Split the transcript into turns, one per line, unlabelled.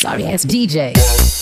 Sorry ass DJ.